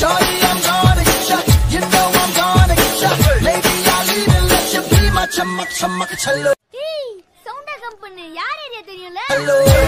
Shorty, I'm gonna get ya. You know I'm gonna get ya. Maybe I'll even let you be my chamak chamak chalo. ஏய் சவுண்டா company யார் area தெரியும்ல நீ